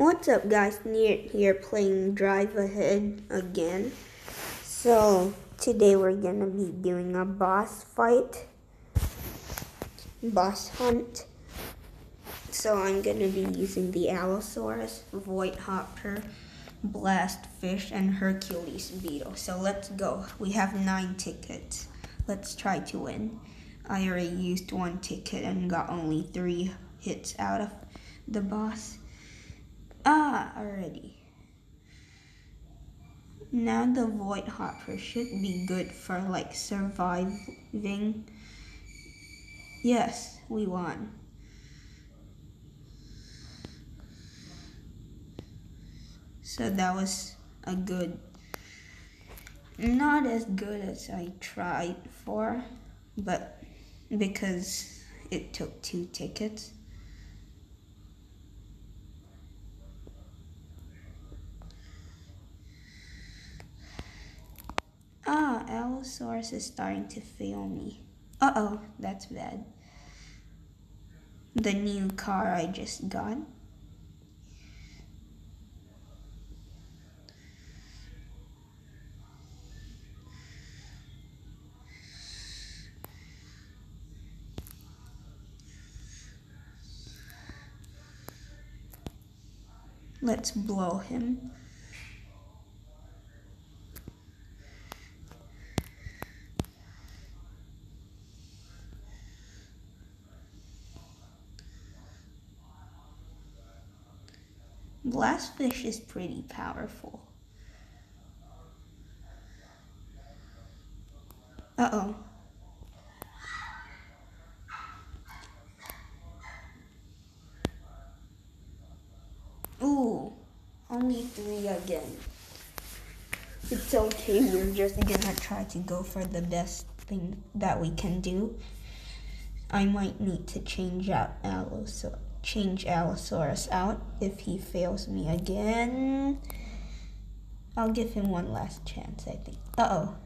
What's up guys, Newrd here playing Drive Ahead again. So today we're gonna be doing a boss fight, boss hunt. So I'm gonna be using the Allosaurus, Void Hopper, Blast Fish, and Hercules Beetle. So let's go. We have nine tickets. Let's try to win. I already used one ticket and got only three hits out of the boss. Ah, already. Now the Void Hopper should be good for like surviving. Yes, we won. So that was a good, not as good as I tried for, but because it took two tickets. Ah, Allosaurus is starting to fail me. Uh-oh, that's bad. The new car I just got. Let's blow him. Blastfish is pretty powerful. Uh-oh. Ooh, only three again. It's okay, we're just gonna try to go for the best thing that we can do. I might need to change out Allosaurus change Allosaurus out if he fails me again. I'll give him one last chance, I think. Uh-oh.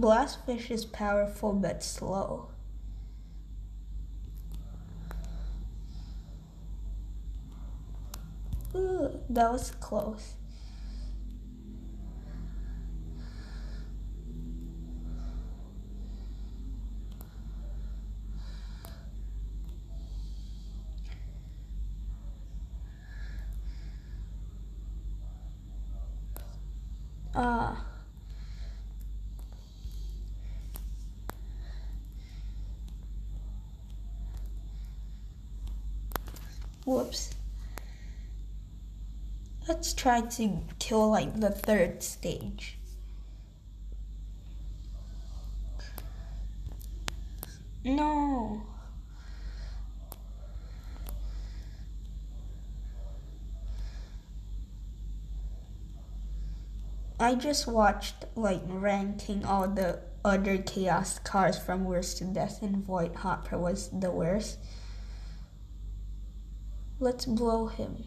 Blastfish is powerful but slow. Ooh, that was close. Ah. Whoops. Let's try to kill like the third stage. No. I just watched like ranking all the other chaos cars from worst to death and Void Hopper was the worst. Let's blow him.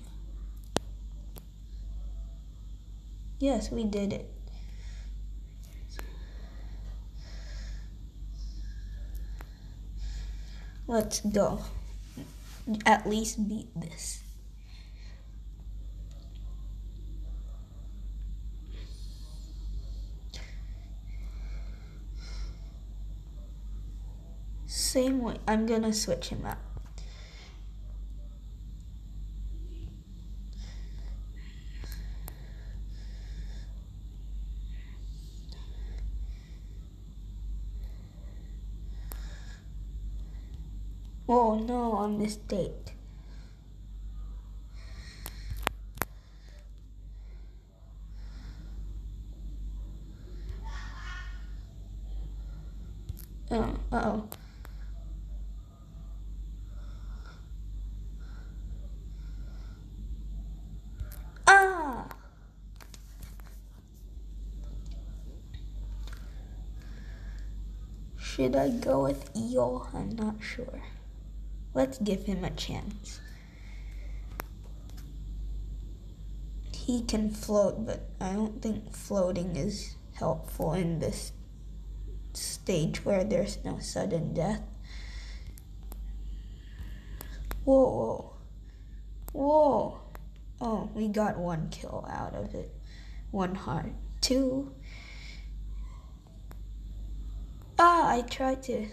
Yes, we did it. Let's go. At least beat this. Same way, I'm gonna switch him out. Oh no, a mistake. Oh, uh oh. Ah! Should I go with eel? I'm not sure. Let's give him a chance. He can float, but I don't think floating is helpful in this stage where there's no sudden death. Whoa, whoa. Oh, we got one kill out of it. One heart. Two. Ah, I tried to.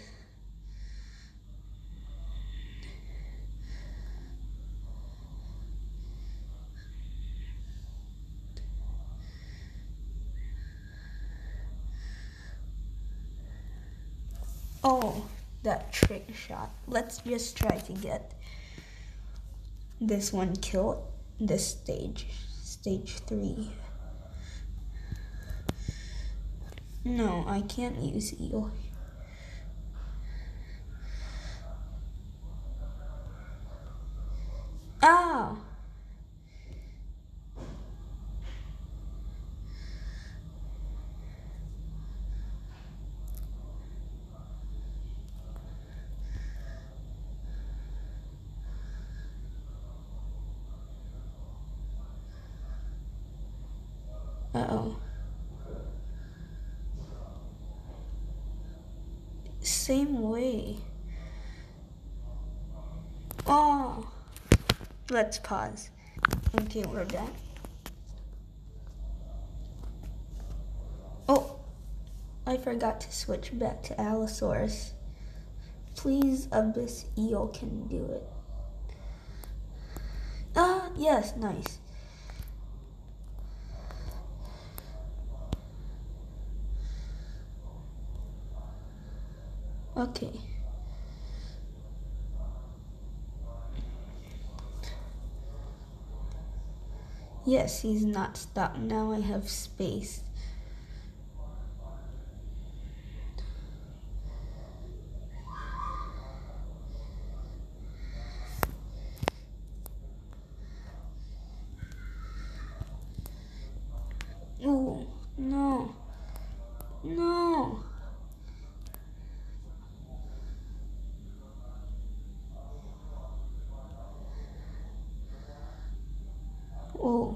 Oh, that trick shot. Let's just try to get this one killed. This stage. Stage three. No, I can't use eel. Ah! Uh-oh. Same way. Oh. Let's pause. Okay, we're done. Oh, I forgot to switch back to Allosaurus. Please, Abyss Eel can do it. Ah, yes, nice. Okay. Yes, he's not stuck. Now I have space. Oh, no. No. Oh.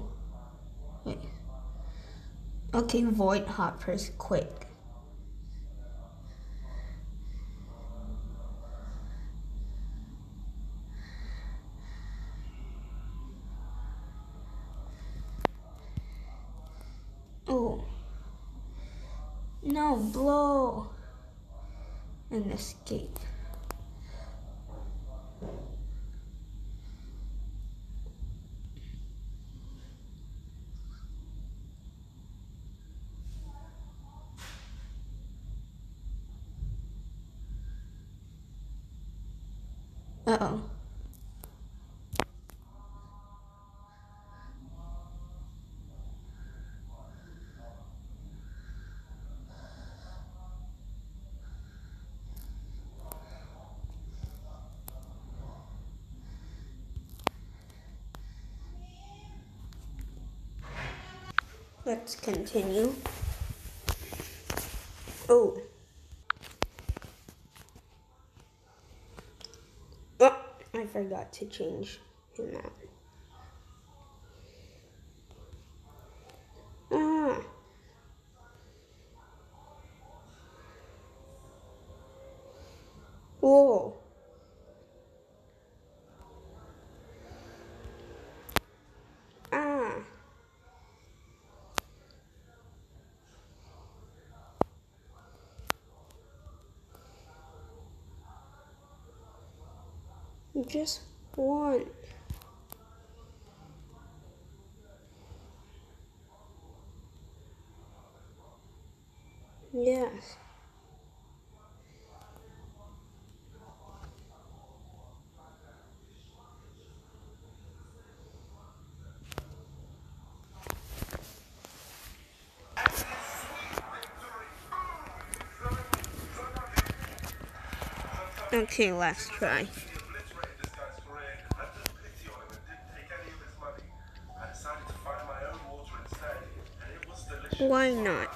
Wait. Okay, void hoppers quick. Oh. No, blow. And escape. Uh-oh. Let's continue. Oh. Oh, I forgot to change him out. Ah. Whoa. Ah. Just one. Yes. Okay, last try. Why not?